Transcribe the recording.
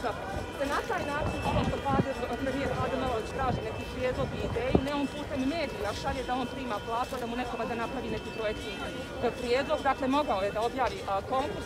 Vučića. Se na taj način ono što pade, premijer Vlade traži neki prijedlog i ideju, ne on putem medija šalje da on prima platu, da mu nekoma da napravi neki projektni prijedlog. Dakle, mogao je da objavi konkurs.